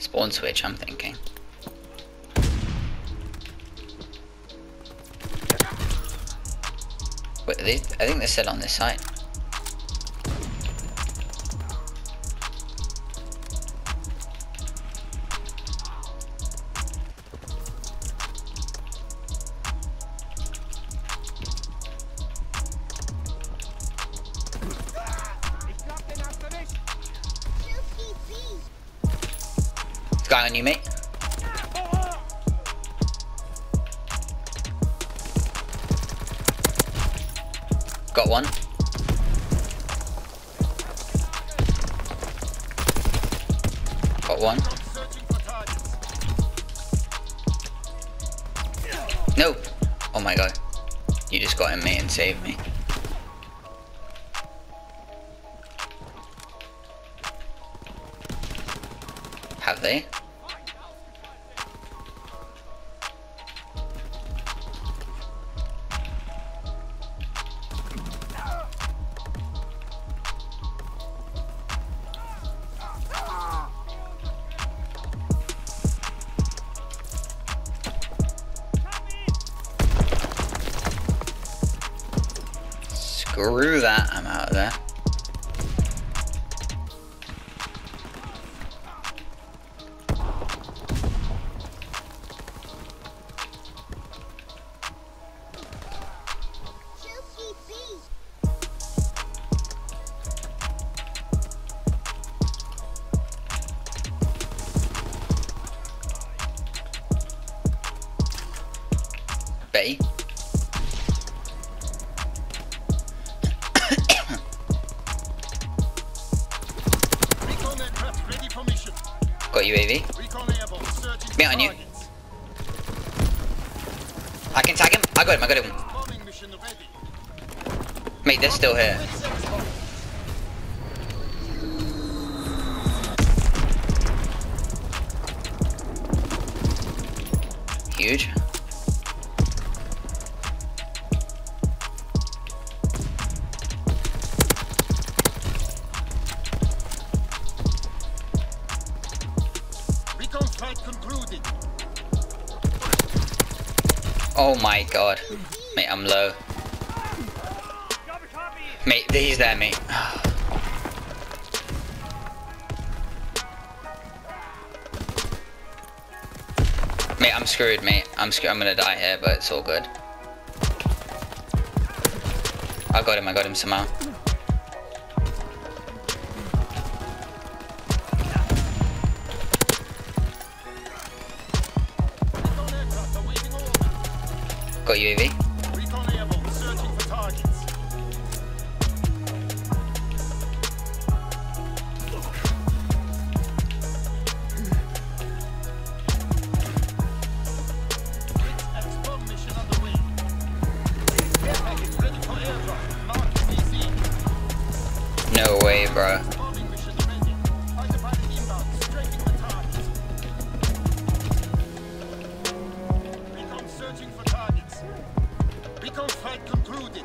Spawn switch, I'm thinking. Wait, they, I think they're still on this side. Guy on you, mate. Got one. Got one. Nope. Oh my god. You just got him, mate, and saved me. Have they? Screw that, I'm out of there. Got UAV. Me on you. I can tag him. I got him, I got him. Mate, they're still here. Huge. Oh my god. Mate, I'm low. Mate, he's there, mate. Mate, I'm screwed, mate. I'm screwed. I'm gonna die here, but it's all good. I got him. I got him somehow. Mark CC. No way, bro. Recon flight concluded.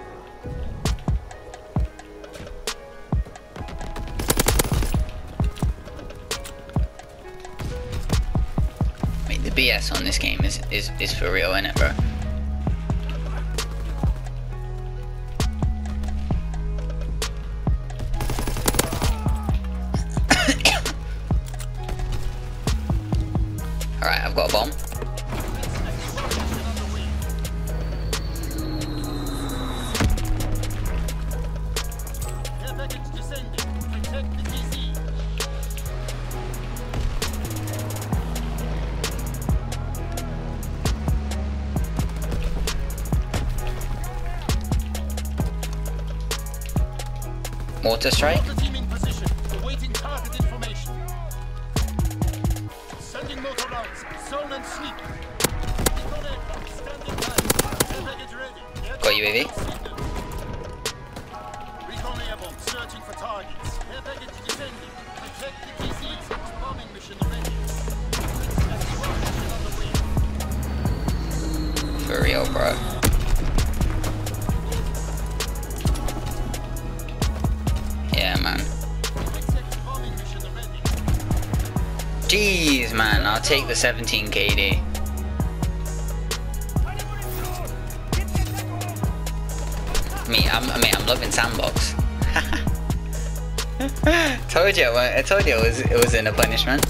Mate, the BS on this game is is is for real, innit, bro? Alright, I've got a bomb. Ready. Air Got UAV. signal. Recon airborne searching for targets. Care package descending. Protect the TCs. Bombing mission ready. Bomb mission underway. For real, bro. Jeez, man, I'll take the 17 KD. Me, I'm, I mean, I'm loving sandbox. told you, I told you it was, it was in a punishment.